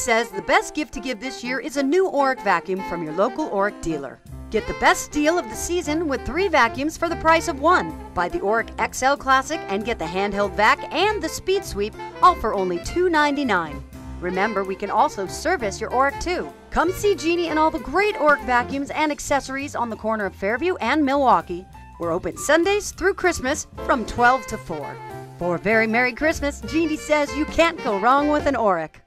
says the best gift to give this year is a new Oreck vacuum from your local Oreck dealer. Get the best deal of the season with three vacuums for the price of one. Buy the Oreck XL Classic and get the handheld vac and the speed sweep, all for only $2.99. Remember, we can also service your Oreck too. Come see Genie and all the great Oreck vacuums and accessories on the corner of Fairview and Milwaukee. We're open Sundays through Christmas from 12 to 4. For a very Merry Christmas, Genie says you can't go wrong with an Oreck.